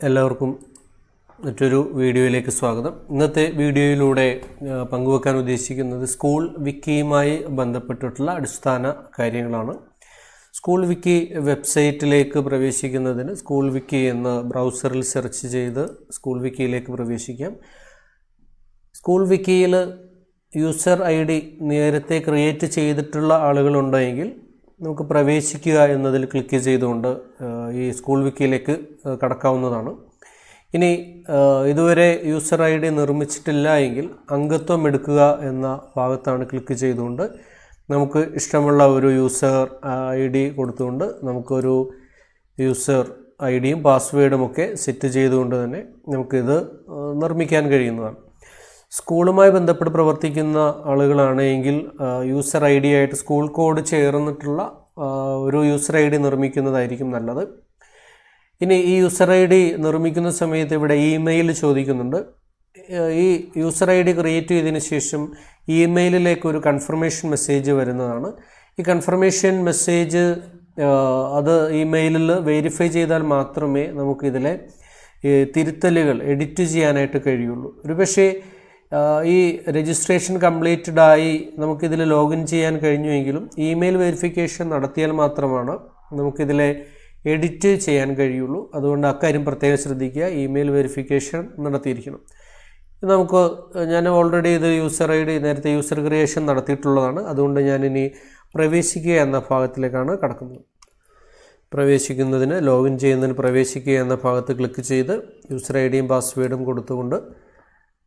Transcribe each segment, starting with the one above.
എല്ലാവർക്കും മറ്റൊരു വീഡിയോയിലേക്ക് സ്വാഗതം. ഇന്നത്തെ വീഡിയോയിലൂടെ പങ്കുവെക്കാൻ ഉദ്ദേശിക്കുന്നത് സ്കൂൾ വിക്കിയുമായി ബന്ധപ്പെട്ടിട്ടുള്ള അടിസ്ഥാന കാര്യങ്ങളാണ്. സ്കൂൾ വിക്കി വെബ്സൈറ്റിലേക്ക് പ്രവേശിക്കുന്നതിന് സ്കൂൾ വിക്കി എന്ന് ബ്രൗസറിൽ സെർച്ച് ചെയ്ത് സ്കൂൾ വിക്കിയിലേക്ക് പ്രവേശിക്കാം. സ്കൂൾ വിക്കിയിൽ യൂസർ ഐ ഡി നേരത്തെ ക്രിയേറ്റ് ചെയ്തിട്ടുള്ള ആളുകളുണ്ടെങ്കിൽ നമുക്ക് പ്രവേശിക്കുക എന്നതിൽ ക്ലിക്ക് ചെയ്തുകൊണ്ട് ഈ സ്കൂൾ വിക്കിയിലേക്ക് കടക്കാവുന്നതാണ്. ഇനി ഇതുവരെ യൂസർ ഐ ഡി നിർമ്മിച്ചിട്ടില്ല എങ്കിൽ അംഗത്വം എടുക്കുക എന്ന ഭാഗത്താണ് ക്ലിക്ക് ചെയ്തുകൊണ്ട് നമുക്ക് ഇഷ്ടമുള്ള ഒരു യൂസർ ഐ ഡി കൊടുത്തുകൊണ്ട് നമുക്കൊരു യൂസർ ഐ ഡിയും പാസ്വേഡും ഒക്കെ സെറ്റ് ചെയ്തുകൊണ്ട് തന്നെ നമുക്കിത് നിർമ്മിക്കാൻ കഴിയുന്നതാണ്. സ്കൂളുമായി ബന്ധപ്പെട്ട് പ്രവർത്തിക്കുന്ന ആളുകളാണ് എങ്കിൽ യൂസർ ഐ ഡി ആയിട്ട് സ്കൂൾ കോഡ് ചേർന്നിട്ടുള്ള ഒരു യൂസർ ഐ ഡി നിർമ്മിക്കുന്നതായിരിക്കും നല്ലത്. ഇനി ഈ യൂസർ ഐ ഡി നിർമ്മിക്കുന്ന സമയത്ത് ഇവിടെ ഇമെയിൽ ചോദിക്കുന്നുണ്ട്. ഈ യൂസർ ഐ ഡി ക്രിയേറ്റ് ചെയ്തതിന് ശേഷം ഇമെയിലിലേക്ക് ഒരു കൺഫർമേഷൻ മെസ്സേജ് വരുന്നതാണ്. ഈ കൺഫർമേഷൻ മെസ്സേജ് അത് ഇമെയിലിൽ വെരിഫൈ ചെയ്താൽ മാത്രമേ നമുക്കിതിലെ തിരുത്തലുകൾ എഡിറ്റ് ചെയ്യാനായിട്ട് കഴിയുള്ളൂ. ഒരുപക്ഷേ ആ, ഈ രജിസ്ട്രേഷൻ കംപ്ലീറ്റഡ് ആയി നമുക്കിതിൽ ലോഗിൻ ചെയ്യാൻ കഴിഞ്ഞുവെങ്കിലും ഇമെയിൽ വെരിഫിക്കേഷൻ നടത്തിയാൽ മാത്രമാണ് നമുക്കിതിലെ എഡിറ്റ് ചെയ്യാൻ കഴിയുള്ളൂ. അതുകൊണ്ട് അക്കാര്യം പ്രത്യേകം ശ്രദ്ധിക്കുക. ഇമെയിൽ വെരിഫിക്കേഷൻ നടത്തിയിരിക്കണം. നമുക്ക് ഞാൻ ഓൾറെഡി ഇത് യൂസർ ഐ ഡി നേരത്തെ യൂസർ ക്രിയേഷൻ നടത്തിയിട്ടുള്ളതാണ്. അതുകൊണ്ട് ഞാനിനി പ്രവേശിക്കുക എന്ന ഭാഗത്തിലേക്കാണ് കടക്കുന്നത്. പ്രവേശിക്കുന്നതിന് ലോഗിൻ ചെയ്യുന്നതിന് പ്രവേശിക്കുക എന്ന ഭാഗത്ത് ക്ലിക്ക് ചെയ്ത് യൂസർ ഐ ഡിയും പാസ്വേഡും കൊടുത്തുകൊണ്ട്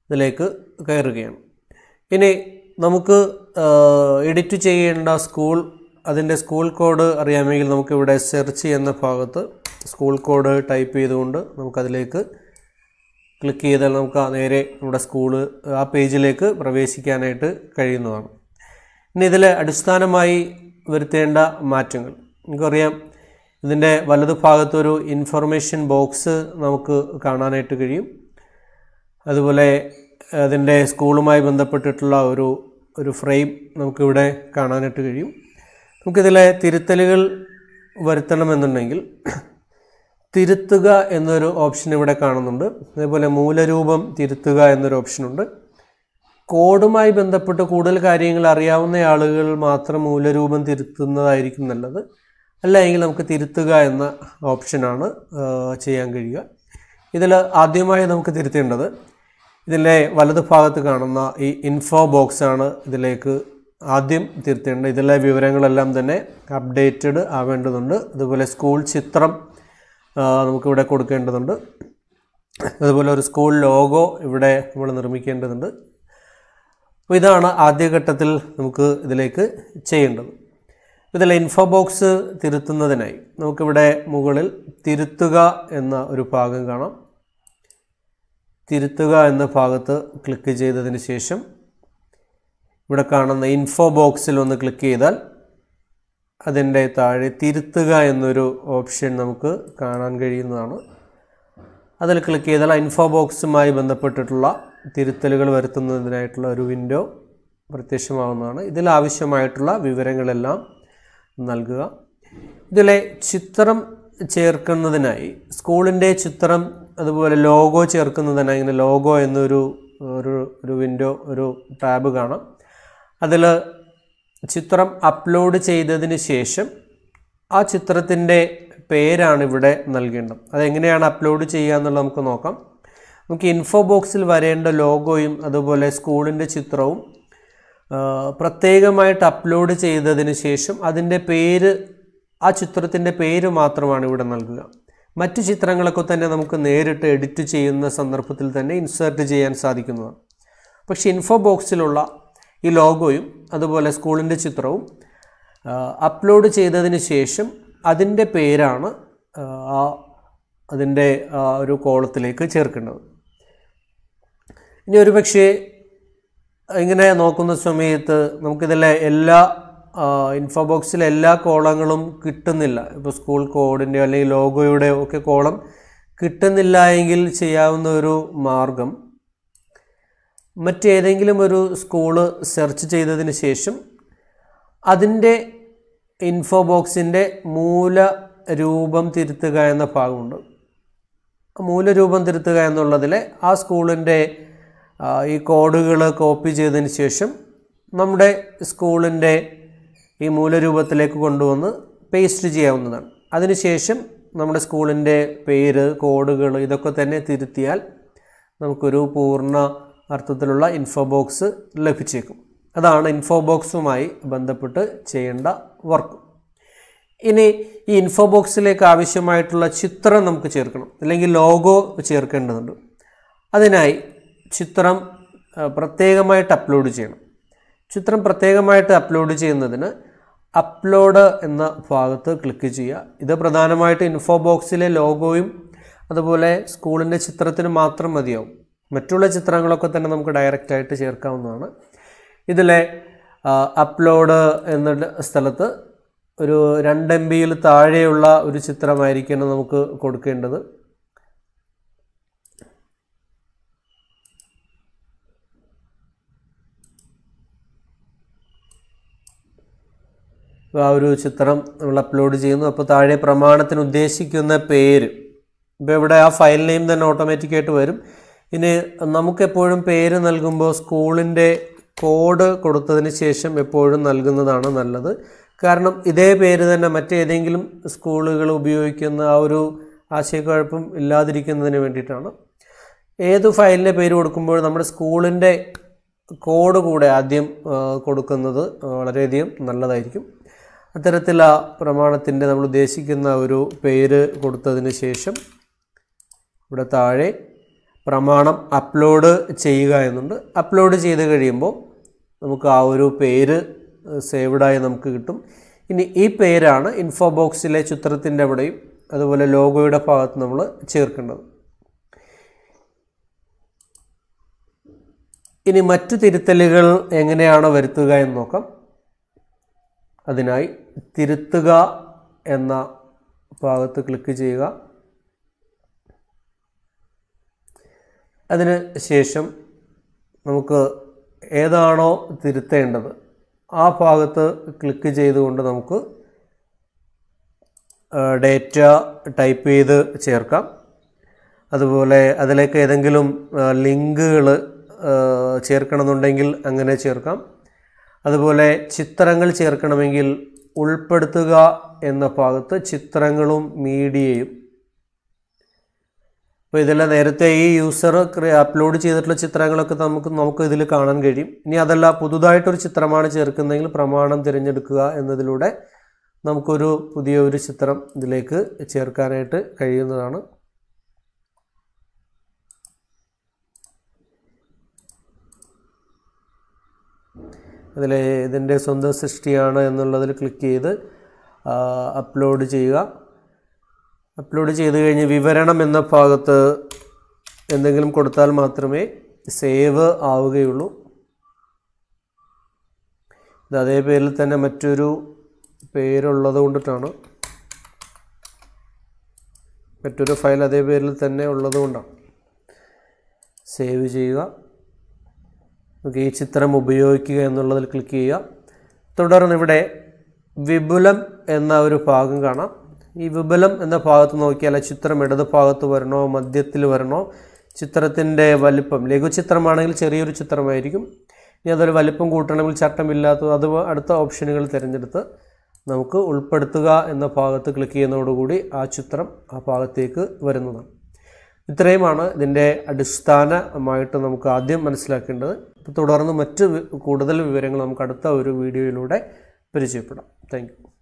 ഇതിലേക്ക് കയറുകയാണ്. ഇനി നമുക്ക് എഡിറ്റ് ചെയ്യേണ്ട സ്കൂൾ അതിന്റെ സ്കൂൾ കോഡ് അറിയാമെങ്കിൽ നമുക്കിവിടെ സെർച്ച് ചെയ്യുന്ന ഭാഗത്ത് സ്കൂൾ കോഡ് ടൈപ്പ് ചെയ്തുകൊണ്ട് നമുക്കതിലേക്ക് ക്ലിക്ക് ചെയ്താൽ നമുക്ക് നേരെ നമ്മുടെ സ്കൂൾ ആ പേജിലേക്ക് പ്രവേശിക്കാനായിട്ട് കഴിയുന്നതാണ്. ഇനി ഇതിൽ അടിസ്ഥാനമായി വരുത്തേണ്ട മാറ്റങ്ങൾ. നമുക്കറിയാം ഇതിന്റെ വലതു ഭാഗത്തൊരു ഇൻഫർമേഷൻ ബോക്സ് നമുക്ക് കാണാനായിട്ട് കഴിയും. അതുപോലെ അതിന്റെ സ്കൂളുമായി ബന്ധപ്പെട്ടിട്ടുള്ള ഒരു ഒരു ഫ്രെയിം നമുക്കിവിടെ കാണാനായിട്ട് കഴിയും. നമുക്കിതിലെ തിരുത്തലുകൾ വരുത്തണമെന്നുണ്ടെങ്കിൽ തിരുത്തുക എന്നൊരു ഓപ്ഷൻ ഇവിടെ കാണുന്നുണ്ട്. അതേപോലെ മൂലരൂപം തിരുത്തുക എന്നൊരു ഓപ്ഷനുണ്ട്. കോഡുമായി ബന്ധപ്പെട്ട് കൂടുതൽ കാര്യങ്ങൾ അറിയാവുന്ന ആളുകൾ മാത്രം മൂലരൂപം തിരുത്തുന്നതായിരിക്കും നല്ലത്. അല്ലെങ്കിൽ നമുക്ക് തിരുത്തുക എന്ന ഓപ്ഷനാണ് ചെയ്യാൻ കഴിയുക. ഇതിൽ ആദ്യമായി നമുക്ക് തിരുത്തേണ്ടത് ഇതിലെ വലതു ഭാഗത്ത് കാണുന്ന ഈ ഇൻഫോ ബോക്സാണ് ഇതിലേക്ക് ആദ്യം തിരുത്തേണ്ടത് ഇതിലെ വിവരങ്ങളെല്ലാം തന്നെ അപ്ഡേറ്റഡ് ആവേണ്ടതുണ്ട്. അതുപോലെ സ്കൂൾ ചിത്രം നമുക്കിവിടെ കൊടുക്കേണ്ടതുണ്ട്. അതുപോലെ ഒരു സ്കൂൾ ലോഗോ ഇവിടെ നമ്മൾ നിർമ്മിക്കേണ്ടതുണ്ട്. അപ്പോൾ ഇതാണ് ആദ്യഘട്ടത്തിൽ നമുക്ക് ഇതിലേക്ക് ചെയ്യേണ്ടത്. ഇതിലെ ഇൻഫോ ബോക്സ് തിരുത്തുന്നതിനായി നമുക്കിവിടെ മുകളിൽ തിരുത്തുക എന്ന ഒരു ഭാഗം കാണാം. തിരുത്തുക എന്ന ഭാഗത്ത് ക്ലിക്ക് ചെയ്തതിന് ശേഷം ഇവിടെ കാണുന്ന ഇൻഫോ ബോക്സിൽ ഒന്ന് ക്ലിക്ക് ചെയ്താൽ അതിന്റെ താഴെ തിരുത്തുക എന്നൊരു ഓപ്ഷൻ നമുക്ക് കാണാൻ കഴിയുന്നതാണ്. അതിൽ ക്ലിക്ക് ചെയ്താൽ ഇൻഫോ ബോക്സുമായി ബന്ധപ്പെട്ടിട്ടുള്ള തിരുത്തലുകൾ വരുത്തുന്നതിനായിട്ടുള്ള ഒരു വിൻഡോ പ്രത്യക്ഷമാവുന്നതാണ്. ഇതിൽ ആവശ്യമായിട്ടുള്ള വിവരങ്ങളെല്ലാം നൽകുക. ഇതിലെ ചിത്രം ചേർക്കുന്നതിനായി സ്കൂളിന്റെ ചിത്രം അതുപോലെ ലോഗോ ചേർക്കുന്നതിനായി ഇങ്ങനെ ലോഗോ എന്നൊരു ഒരു ഒരു വിൻഡോ ഒരു ടാബ് കാണാം. അതിൽ ചിത്രം അപ്ലോഡ് ചെയ്തതിന് ശേഷം ആ ചിത്രത്തിന്റെ പേരാണ് ഇവിടെ നൽകേണ്ടത്. അതെങ്ങനെയാണ് അപ്ലോഡ് ചെയ്യുക എന്നുള്ളത് നമുക്ക് നോക്കാം. നമുക്ക് ഇൻഫോ ബോക്സിൽ വരേണ്ട ലോഗോയും അതുപോലെ സ്കൂളിന്റെ ചിത്രവും പ്രത്യേകമായിട്ട് അപ്ലോഡ് ചെയ്തതിന് ശേഷം അതിന്റെ പേര് ആ ചിത്രത്തിന്റെ പേര് മാത്രമാണ് ഇവിടെ നൽകുക. മറ്റു ചിത്രങ്ങളൊക്കെ തന്നെ നമുക്ക് നേരിട്ട് എഡിറ്റ് ചെയ്യുന്ന സന്ദർഭത്തിൽ തന്നെ ഇൻസേർട്ട് ചെയ്യാൻ സാധിക്കുന്നതാണ്. പക്ഷേ ഇൻഫോ ബോക്സിലുള്ള ഈ ലോഗോയും അതുപോലെ സ്കൂളിന്റെ ചിത്രവും അപ്ലോഡ് ചെയ്തതിന് ശേഷം അതിന്റെ പേരാണ് അതിന്റെ ഒരു കോളത്തിലേക്ക് ചേർക്കേണ്ടത്. ഇനി ഒരു പക്ഷേ ഇങ്ങനെ നോക്കുന്ന സമയത്ത് നമുക്കിതിലെ എല്ലാ ഇൻഫോ ബോക്സിലെ എല്ലാ കോളങ്ങളും കിട്ടുന്നില്ല. ഇപ്പോൾ സ്കൂൾ കോഡിന്റെ അല്ലെങ്കിൽ ലോഗോയുടെ ഒക്കെ കോളം കിട്ടുന്നില്ല എങ്കിൽ ചെയ്യാവുന്ന ഒരു മാർഗം. മറ്റേതെങ്കിലും ഒരു സ്കൂൾ സെർച്ച് ചെയ്തതിന് ശേഷം അതിന്റെ ഇൻഫോ ബോക്സിന്റെ മൂല രൂപം തിരുത്തുക എന്ന ഭാഗമുണ്ട്. മൂലരൂപം തിരുത്തുക എന്നുള്ളതിലെ ആ സ്കൂളിന്റെ ഈ കോഡുകൾ കോപ്പി ചെയ്തതിന് ശേഷം നമ്മുടെ സ്കൂളിന്റെ ഈ മൂലരൂപത്തിലേക്ക് കൊണ്ടുവന്ന് പേസ്റ്റ് ചെയ്യാവുന്നതാണ്. അതിനുശേഷം നമ്മുടെ സ്കൂളിന്റെ പേര് കോഡുകൾ ഇതൊക്കെ തന്നെ തിരുത്തിയാൽ നമുക്കൊരു പൂർണ അർത്ഥത്തിലുള്ള ഇൻഫോ ബോക്സ് ലഭിച്ചേക്കും. അതാണ് ഇൻഫോ ബോക്സുമായി ബന്ധപ്പെട്ട് ചെയ്യേണ്ട വർക്ക് ഇനി ഈ ഇൻഫോ ബോക്സിലേക്ക് ആവശ്യമായിട്ടുള്ള ചിത്രം നമുക്ക് ചേർക്കണം. അല്ലെങ്കിൽ ലോഗോ ചേർക്കേണ്ടതുണ്ട്. അതിനായി ചിത്രം പ്രത്യേകമായിട്ട് അപ്ലോഡ് ചെയ്യണം. ചിത്രം പ്രത്യേകമായിട്ട് അപ്ലോഡ് ചെയ്യുന്നതിന് അപ്ലോഡ് എന്ന ഭാഗത്ത് ക്ലിക്ക് ചെയ്യുക. ഇത് പ്രധാനമായിട്ട് ഇൻഫോ ബോക്സിലെ ലോഗോയും അതുപോലെ സ്കൂളിന്റെ ചിത്രത്തിന് മാത്രം മതിയാവും. മറ്റുള്ള ചിത്രങ്ങളൊക്കെ തന്നെ നമുക്ക് ഡയറക്റ്റായിട്ട് ചേർക്കാവുന്നതാണ്. ഇതിലെ അപ്ലോഡ് എന്ന സ്ഥലത്ത് ഒരു രണ്ട് എം ബിയിൽ താഴെയുള്ള ഒരു ചിത്രമായിരിക്കണം നമുക്ക് കൊടുക്കേണ്ടത് അപ്പോൾ ആ ഒരു ചിത്രം നമ്മൾ അപ്ലോഡ് ചെയ്യുന്നു. അപ്പോൾ താഴെ പ്രമാണത്തിന് ഉദ്ദേശിക്കുന്ന പേര്. ഇപ്പോൾ ഇവിടെ ആ ഫയൽ നെയിം തന്നെ ഓട്ടോമാറ്റിക്കായിട്ട് വരും. ഇനി നമുക്കെപ്പോഴും പേര് നൽകുമ്പോൾ സ്കൂളിന്റെ കോഡ് കൊടുത്തതിന് ശേഷം എപ്പോഴും നൽകുന്നതാണ് നല്ലത്. കാരണം ഇതേ പേര് തന്നെ മറ്റേതെങ്കിലും സ്കൂളുകൾ ഉപയോഗിക്കുന്ന ആ ഒരു ആശയക്കുഴപ്പം ഇല്ലാതിരിക്കുന്നതിന് വേണ്ടിയിട്ടാണ്. ഏത് ഫയലിന്റെ പേര് കൊടുക്കുമ്പോൾ നമ്മുടെ സ്കൂളിന്റെ കോഡ് കൂടെ ആദ്യം കൊടുക്കുന്നത് വളരെയധികം നല്ലതായിരിക്കും. അത്തരത്തിൽ ആ പ്രമാണത്തിന്റെ നമ്മൾ ഉദ്ദേശിക്കുന്ന ഒരു പേര് കൊടുത്തതിന് ശേഷം ഇവിടെ താഴെ പ്രമാണം അപ്ലോഡ് ചെയ്യുക എന്നുണ്ട്. അപ്ലോഡ് ചെയ്ത് കഴിയുമ്പോൾ നമുക്ക് ആ ഒരു പേര് സേവ്ഡായി നമുക്ക് കിട്ടും. ഇനി ഈ പേരാണ് ഇൻഫോ ബോക്സിലെ ചിത്രത്തിന്റെ അവിടെയും അതുപോലെ ലോഗോയുടെ ഭാഗത്ത് നമ്മൾ ചേർക്കേണ്ടത്. ഇനി മറ്റു തിരുത്തലുകൾ എങ്ങനെയാണ് വരുത്തുക എന്ന് നോക്കാം. അതിനായി തിരുത്തുക എന്ന ഭാഗത്ത് ക്ലിക്ക് ചെയ്യുക. അതിന് ശേഷം നമുക്ക് ഏതാണോ തിരുത്തേണ്ടത് ആ ഭാഗത്ത് ക്ലിക്ക് ചെയ്തുകൊണ്ട് നമുക്ക് ഡേറ്റ ടൈപ്പ് ചെയ്ത് ചേർക്കാം. അതുപോലെ അതിലേക്ക് ഏതെങ്കിലും ലിങ്കുകൾ ചേർക്കണമെന്നുണ്ടെങ്കിൽ അങ്ങനെ ചേർക്കാം. അതുപോലെ ചിത്രങ്ങൾ ചേർക്കണമെങ്കിൽ ഉൾപ്പെടുത്തുക എന്ന ഭാഗത്ത് ചിത്രങ്ങളും മീഡിയയും. അപ്പോൾ ഇതെല്ലാം നേരത്തെ ഈ യൂസർ അപ്ലോഡ് ചെയ്തിട്ടുള്ള ചിത്രങ്ങളൊക്കെ നമുക്ക് നമുക്ക് ഇതിൽ കാണാൻ കഴിയും. ഇനി അതല്ല പുതുതായിട്ടൊരു ചിത്രമാണ് ചേർക്കുന്നതെങ്കിൽ പ്രമാണം തിരഞ്ഞെടുക്കുക എന്നതിലൂടെ നമുക്കൊരു പുതിയ ഒരു ചിത്രം ഇതിലേക്ക് ചേർക്കാനായിട്ട് കഴിയുന്നതാണ്. അതിൽ ഇതിന്റെ സ്വന്തം സൃഷ്ടിയാണ് എന്നുള്ളതിൽ ക്ലിക്ക് ചെയ്ത് അപ്ലോഡ് ചെയ്യുക. അപ്ലോഡ് ചെയ്ത് കഴിഞ്ഞ് വിവരണം എന്ന ഭാഗത്ത് എന്തെങ്കിലും കൊടുത്താൽ മാത്രമേ സേവ് ആവുകയുള്ളൂ. ഇത് അതേ പേരിൽ തന്നെ മറ്റൊരു പേരുള്ളത് കൊണ്ടിട്ടാണ്. മറ്റൊരു ഫയൽ അതേ പേരിൽ തന്നെ ഉള്ളതുകൊണ്ടാണ് സേവ് ചെയ്യുക. നമുക്ക് ഈ ചിത്രം ഉപയോഗിക്കുക എന്നുള്ളതിൽ ക്ലിക്ക് ചെയ്യുക. തുടർന്ന് ഇവിടെ വിപുലം എന്ന ഒരു ഭാഗം കാണാം. ഈ വിപുലം എന്ന ഭാഗത്ത് നോക്കിയാൽ ചിത്രം ഇടത് ഭാഗത്ത് വരണോ മധ്യത്തിൽ വരണോ ചിത്രത്തിന്റെ വലിപ്പം. ലഘുചിത്രമാണെങ്കിൽ ചെറിയൊരു ചിത്രമായിരിക്കും. ഇനി അതൊരു വലിപ്പം കൂട്ടണമെങ്കിൽ ചട്ടമില്ലാത്തത് അത് അടുത്ത ഓപ്ഷനുകൾ തിരഞ്ഞെടുത്ത് നമുക്ക് ഉൾപ്പെടുത്തുക എന്ന ഭാഗത്ത് ക്ലിക്ക് ചെയ്യുന്നതോടുകൂടി ആ ചിത്രം ആ ഭാഗത്തേക്ക് വരുന്നതാണ്. ഇത്രയുമാണ് ഇതിന്റെ അടിസ്ഥാനമായിട്ട് നമുക്ക് ആദ്യം മനസ്സിലാക്കേണ്ടത്. തുടർന്ന് മറ്റ് കൂടുതൽ വിവരങ്ങൾ നമുക്ക് അടുത്ത ഒരു വീഡിയോയിലൂടെ പരിചയപ്പെടാം. താങ്ക്